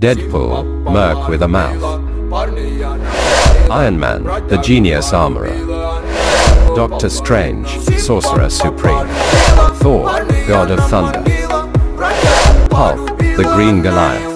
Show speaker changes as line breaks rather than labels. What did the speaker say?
Deadpool, Merc with a mouth. Iron Man, the genius armorer. Doctor Strange, sorcerer supreme. Thor, god of thunder. Hulk, the green Goliath.